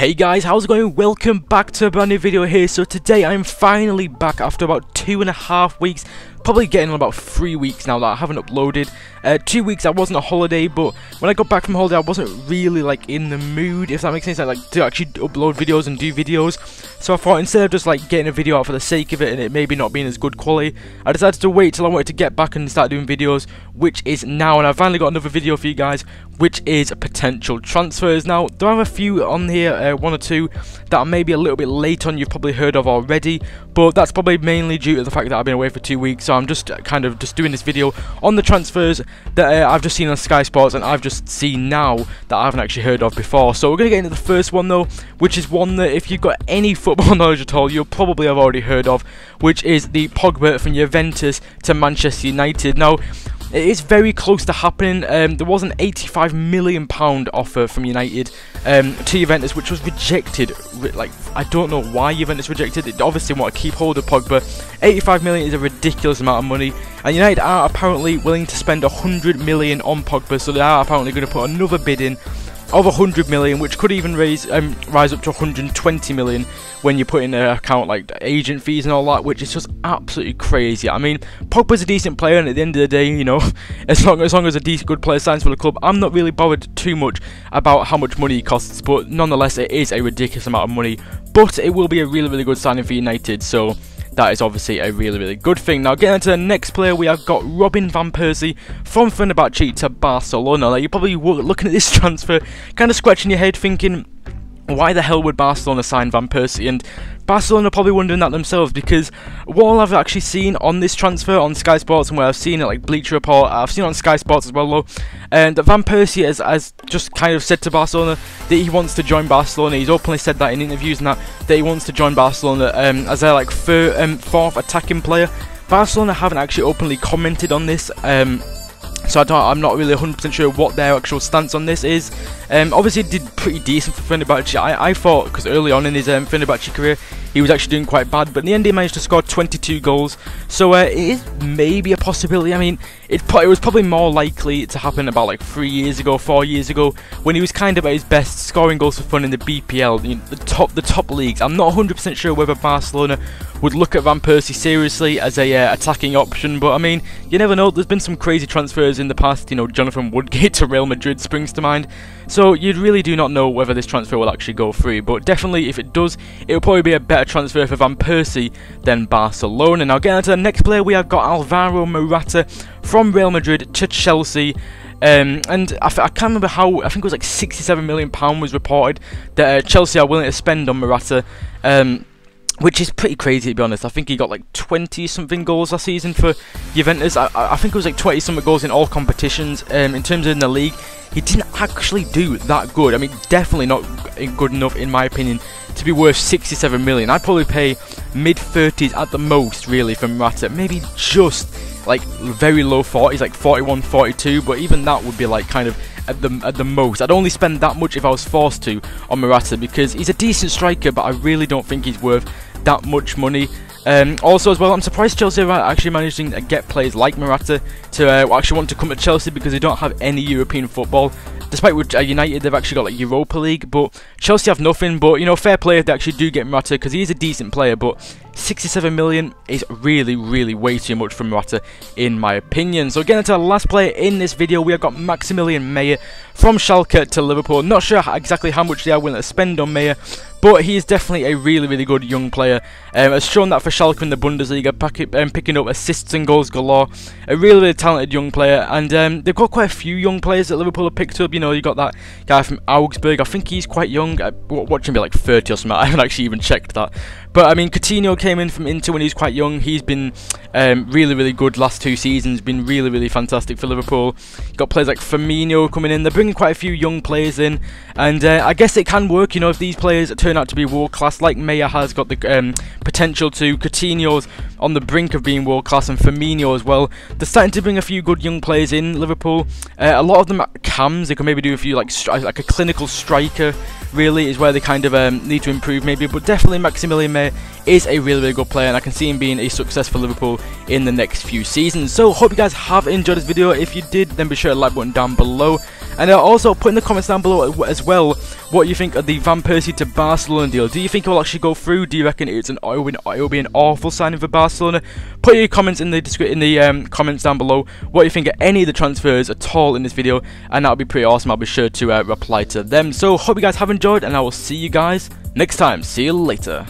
Hey guys, how's it going? Welcome back to a brand new video here. So today I'm finally back after about two and a half weeks probably getting on about three weeks now that I haven't uploaded. Uh, two weeks I wasn't a holiday, but when I got back from holiday I wasn't really like in the mood, if that makes sense, like, to actually upload videos and do videos. So I thought instead of just like getting a video out for the sake of it and it maybe not being as good quality, I decided to wait till I wanted to get back and start doing videos, which is now, and I finally got another video for you guys, which is potential transfers. Now, there are a few on here, uh, one or two, that are maybe a little bit late on, you've probably heard of already, but that's probably mainly due to the fact that I've been away for two weeks, so I'm just uh, kind of just doing this video on the transfers that uh, I've just seen on Sky Sports and I've just seen now that I haven't actually heard of before. So we're going to get into the first one though, which is one that if you've got any football knowledge at all, you'll probably have already heard of, which is the Pogba from Juventus to Manchester United. Now, it is very close to happening. Um, there was an 85 million pound offer from United um, to Juventus, which was rejected. Like I don't know why Juventus rejected it. Obviously want to keep hold of Pogba. 85 million is a ridiculous amount of money, and United are apparently willing to spend 100 million on Pogba. So they are apparently going to put another bid in of 100 million, which could even raise um, rise up to 120 million when you put in an account like agent fees and all that, which is just absolutely crazy. I mean, Pogba's a decent player, and at the end of the day, you know, as long as long as a decent good player signs for the club, I'm not really bothered too much about how much money he costs. But nonetheless, it is a ridiculous amount of money. But it will be a really really good signing for United. So that is obviously a really, really good thing. Now, getting into the next player, we have got Robin Van Persie from Fenerbahce to Barcelona. Now, you're probably looking at this transfer, kind of scratching your head, thinking, why the hell would Barcelona sign Van Persie? And Barcelona are probably wondering that themselves because what I've actually seen on this transfer on Sky Sports and where I've seen it like Bleacher Report, I've seen it on Sky Sports as well though, and Van Persie has, has just kind of said to Barcelona that he wants to join Barcelona. He's openly said that in interviews and that, that he wants to join Barcelona um, as their like third, um, fourth attacking player. Barcelona haven't actually openly commented on this. Um, so I don't, I'm not really 100% sure what their actual stance on this is. Um, obviously, did pretty decent for Fenerbahce. I, I thought, because early on in his um, Fenerbahce career, he was actually doing quite bad, but in the end he managed to score 22 goals. So uh, it is maybe a possibility. I mean, it, it was probably more likely to happen about like three years ago, four years ago, when he was kind of at his best, scoring goals for fun in the BPL, you know, the top the top leagues. I'm not 100% sure whether Barcelona would look at Van Persie seriously as a uh, attacking option, but I mean, you never know. There's been some crazy transfers in the past. You know, Jonathan Woodgate to Real Madrid springs to mind. So you really do not know whether this transfer will actually go through. But definitely, if it does, it will probably be a better transfer for Van Persie than Barcelona. Now, getting to the next player, we have got Alvaro Morata from Real Madrid to Chelsea. Um, and I, I, can't remember how, I think it was like £67 million was reported that uh, Chelsea are willing to spend on Morata. Um, which is pretty crazy to be honest. I think he got like 20 something goals last season for Juventus. I, I think it was like 20 something goals in all competitions. Um, in terms of in the league, he didn't actually do that good. I mean, definitely not good enough in my opinion to be worth 67 million. I'd probably pay mid 30s at the most really for Morata. Maybe just like very low 40s, like 41, 42. But even that would be like kind of at the at the most. I'd only spend that much if I was forced to on Morata because he's a decent striker, but I really don't think he's worth that much money. Um, also, as well, I'm surprised Chelsea are actually managing to get players like Morata to uh, actually want to come to Chelsea because they don't have any European football. Despite which uh, United, they've actually got like Europa League, but Chelsea have nothing. But you know, fair play if they actually do get Morata because he is a decent player. But 67 million is really, really way too much for Morata, in my opinion. So, getting to the last player in this video, we have got Maximilian Meyer from Schalke to Liverpool. Not sure exactly how much they are willing to spend on Meyer, but he is definitely a really, really good young player. Um, has shown that for Schalke in the Bundesliga, um, picking up assists and goals galore. A really, really talented young player, and um, they've got quite a few young players that Liverpool have picked up. You know, you got that guy from Augsburg. I think he's quite young. I watch him be like 30 or something. I haven't actually even checked that. But I mean, Coutinho came in from Inter when he was quite young. He's been um, really, really good last two seasons. Been really, really fantastic for Liverpool. Got players like Firmino coming in. They're bringing quite a few young players in, and uh, I guess it can work. You know, if these players turn out to be world class, like Meyer has got the um, potential to. Coutinho's on the brink of being world class, and Firmino as well. They're starting to bring a few good young players in Liverpool. Uh, a lot of them are cams. They can maybe do a few like like a clinical striker really is where they kind of um, need to improve maybe. But definitely Maximilian Mey is a really, really good player, and I can see him being a success for Liverpool in the next few seasons. So hope you guys have enjoyed this video. If you did, then be sure to like button down below. And uh, also put in the comments down below as well what you think of the Van Persie to Barcelona deal. Do you think it will actually go through? Do you reckon it's an it will be an awful signing for Barcelona? Put your comments in the in the um, comments down below what you think of any of the transfers at all in this video, and that would be pretty awesome. I'll be sure to uh, reply to them. So hope you guys have enjoyed, and I will see you guys next time. See you later.